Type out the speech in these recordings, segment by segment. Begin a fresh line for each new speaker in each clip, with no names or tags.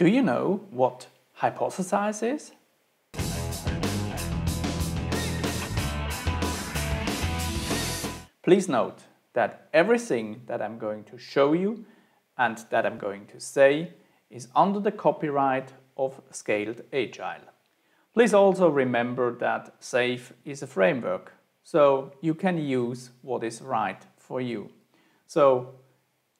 Do you know what hypothesize is? Please note that everything that I'm going to show you and that I'm going to say is under the copyright of Scaled Agile. Please also remember that SAFe is a framework, so you can use what is right for you. So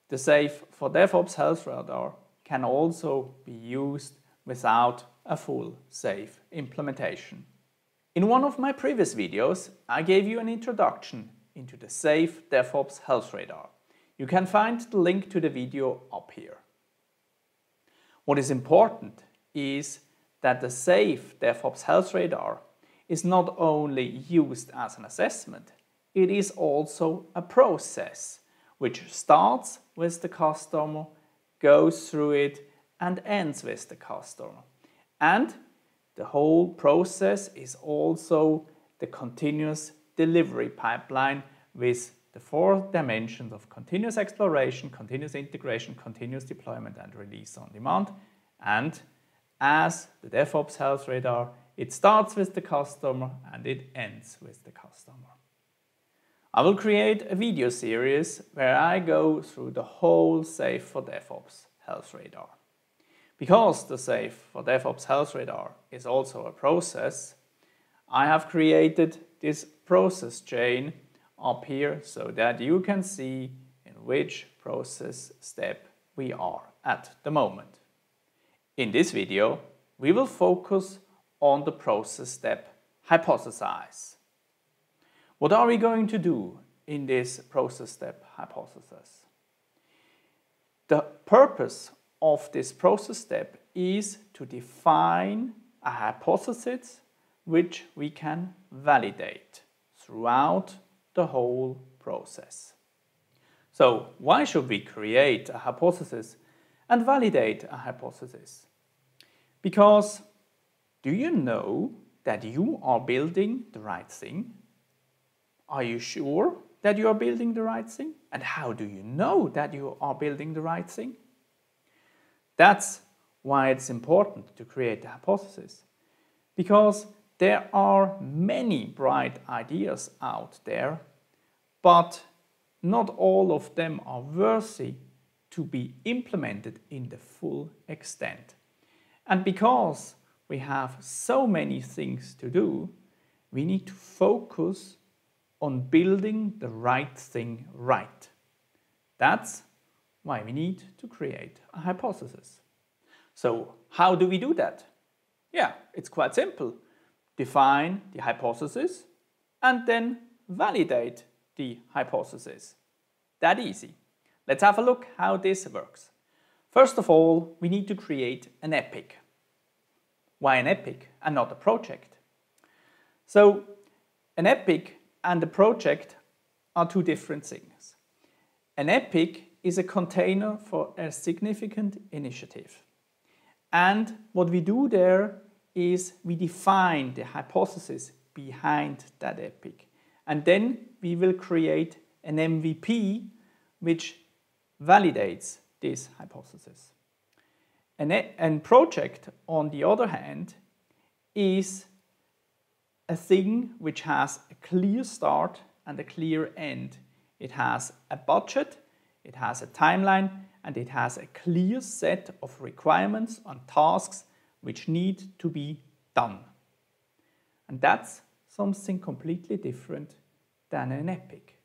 the SAFe for DevOps Health Radar can also be used without a full SAFe implementation. In one of my previous videos, I gave you an introduction into the SAFe DevOps Health Radar. You can find the link to the video up here. What is important is that the SAFe DevOps Health Radar is not only used as an assessment, it is also a process which starts with the customer, goes through it and ends with the customer. And the whole process is also the continuous delivery pipeline with the four dimensions of continuous exploration, continuous integration, continuous deployment and release on demand. And as the DevOps Health Radar, it starts with the customer and it ends with the customer. I will create a video series where I go through the whole SAFe for DevOps Health Radar. Because the SAFe for DevOps Health Radar is also a process, I have created this process chain up here so that you can see in which process step we are at the moment. In this video, we will focus on the process step hypothesize. What are we going to do in this process step hypothesis? The purpose of this process step is to define a hypothesis which we can validate throughout the whole process. So why should we create a hypothesis and validate a hypothesis? Because do you know that you are building the right thing? Are you sure that you are building the right thing? And how do you know that you are building the right thing? That's why it's important to create a hypothesis. Because there are many bright ideas out there, but not all of them are worthy to be implemented in the full extent. And because we have so many things to do, we need to focus on building the right thing right. That's why we need to create a hypothesis. So how do we do that? Yeah, it's quite simple. Define the hypothesis and then validate the hypothesis. That easy. Let's have a look how this works. First of all, we need to create an epic. Why an epic and not a project? So an epic and a project are two different things. An epic is a container for a significant initiative. And what we do there is we define the hypothesis behind that epic. And then we will create an MVP which validates this hypothesis. An, an project, on the other hand, is a thing which has a clear start and a clear end. It has a budget, it has a timeline, and it has a clear set of requirements and tasks which need to be done. And that's something completely different than an epic.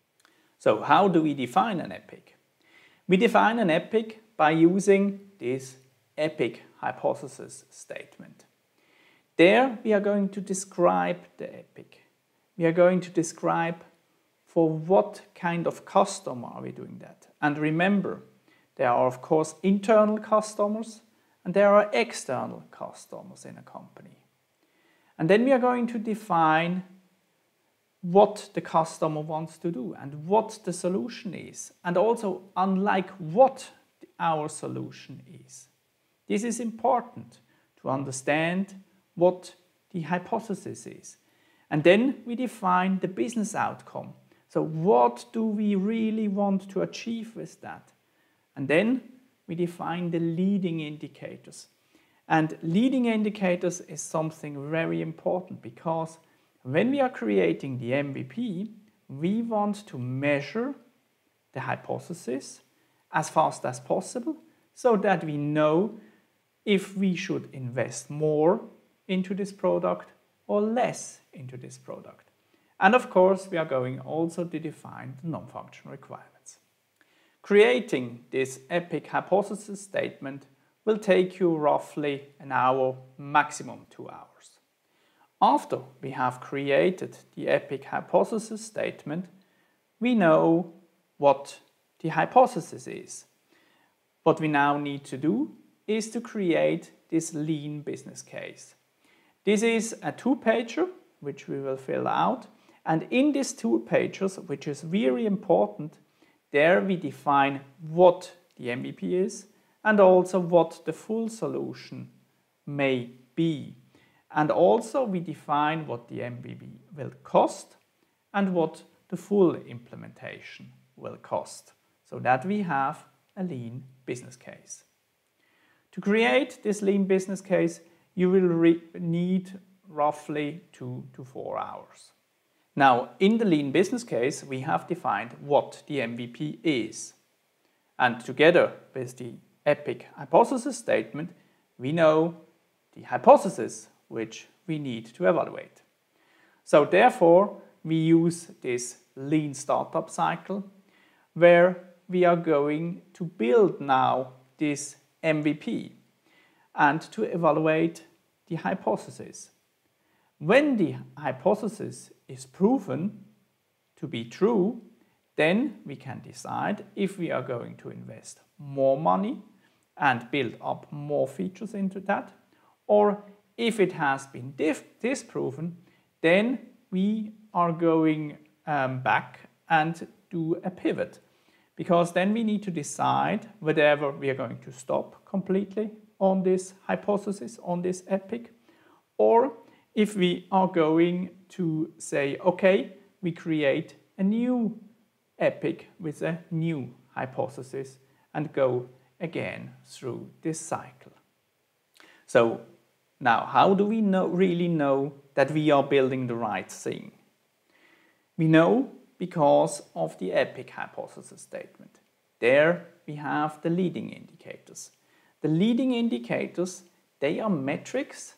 So how do we define an epic? We define an epic by using this epic hypothesis statement. There we are going to describe the epic. We are going to describe for what kind of customer are we doing that. And remember, there are of course internal customers and there are external customers in a company. And then we are going to define what the customer wants to do and what the solution is and also unlike what our solution is. This is important to understand what the hypothesis is. And then we define the business outcome. So what do we really want to achieve with that? And then we define the leading indicators. And leading indicators is something very important because when we are creating the MVP, we want to measure the hypothesis as fast as possible so that we know if we should invest more into this product or less into this product. And of course, we are going also to define the non-functional requirements. Creating this EPIC hypothesis statement will take you roughly an hour, maximum two hours. After we have created the EPIC hypothesis statement, we know what the hypothesis is. What we now need to do is to create this lean business case. This is a two-pager, which we will fill out. And in these two pages, which is very important, there we define what the MVP is and also what the full solution may be. And also we define what the MVP will cost and what the full implementation will cost so that we have a lean business case. To create this lean business case, you will need roughly two to four hours. Now, in the lean business case, we have defined what the MVP is. And together with the EPIC hypothesis statement, we know the hypothesis which we need to evaluate. So therefore, we use this lean startup cycle where we are going to build now this MVP and to evaluate the hypothesis. When the hypothesis is proven to be true, then we can decide if we are going to invest more money and build up more features into that, or if it has been disproven, then we are going um, back and do a pivot because then we need to decide whether we are going to stop completely on this hypothesis, on this epic, or if we are going to say, okay, we create a new epic with a new hypothesis and go again through this cycle. So now, how do we know, really know that we are building the right thing? We know because of the epic hypothesis statement. There we have the leading indicators. The leading indicators, they are metrics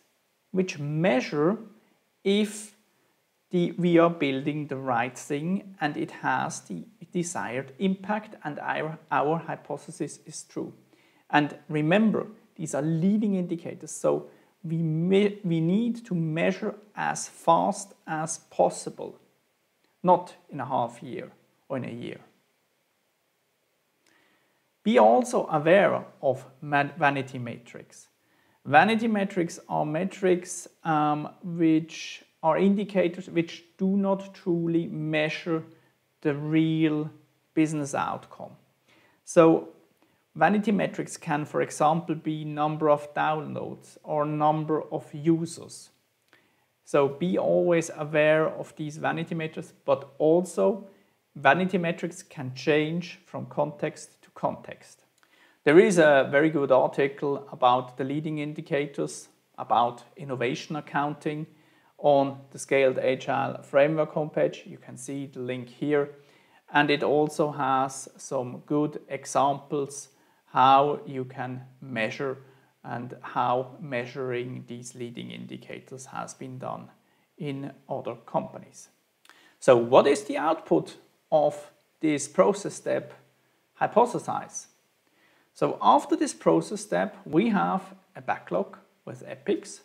which measure if the, we are building the right thing and it has the desired impact and our, our hypothesis is true. And remember, these are leading indicators, so we, we need to measure as fast as possible, not in a half year or in a year. Be also aware of vanity metrics. Vanity metrics are metrics um, which are indicators which do not truly measure the real business outcome. So vanity metrics can, for example, be number of downloads or number of users. So be always aware of these vanity metrics, but also vanity metrics can change from context context. There is a very good article about the leading indicators about innovation accounting on the Scaled Agile Framework homepage. You can see the link here. And it also has some good examples how you can measure and how measuring these leading indicators has been done in other companies. So what is the output of this process step hypothesize. So after this process step, we have a backlog with epics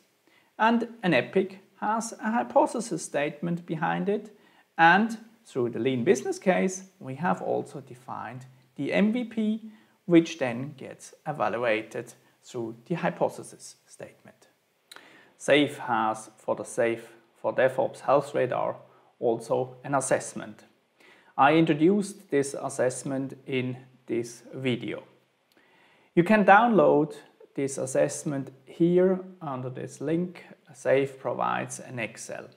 and an epic has a hypothesis statement behind it and through the lean business case, we have also defined the MVP, which then gets evaluated through the hypothesis statement. SAFe has, for the SAFe for DevOps Health Radar, also an assessment. I introduced this assessment in this video. You can download this assessment here under this link. SAFe provides an Excel.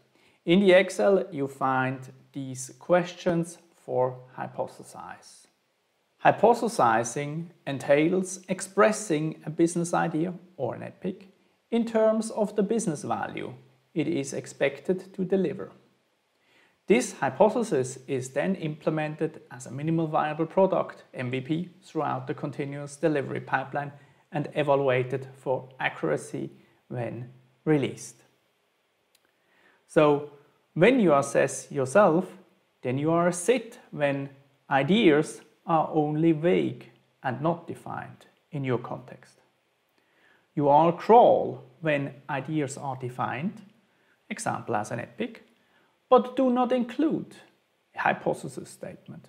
In the Excel you find these questions for hypothesize. Hypothesizing entails expressing a business idea or an epic in terms of the business value it is expected to deliver. This hypothesis is then implemented as a minimal viable product, MVP, throughout the continuous delivery pipeline and evaluated for accuracy when released. So when you assess yourself, then you are a sit when ideas are only vague and not defined in your context. You are a crawl when ideas are defined, example as an epic, but do not include a hypothesis statement.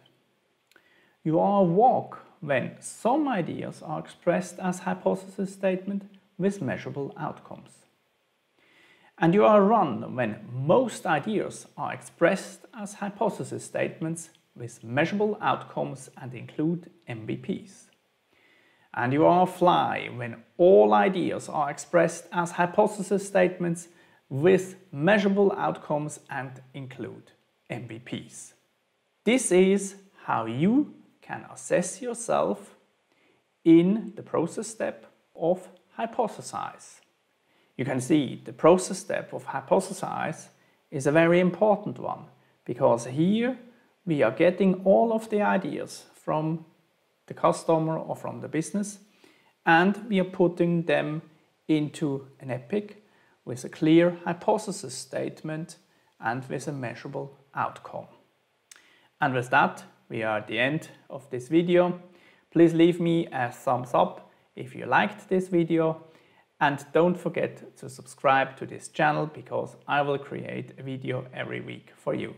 You are walk when some ideas are expressed as hypothesis statement with measurable outcomes. And you are run when most ideas are expressed as hypothesis statements with measurable outcomes and include MVPs. And you are fly when all ideas are expressed as hypothesis statements with measurable outcomes and include MVPs. This is how you can assess yourself in the process step of hypothesize. You can see the process step of hypothesize is a very important one because here we are getting all of the ideas from the customer or from the business and we are putting them into an epic with a clear hypothesis statement and with a measurable outcome. And with that, we are at the end of this video. Please leave me a thumbs up if you liked this video and don't forget to subscribe to this channel because I will create a video every week for you.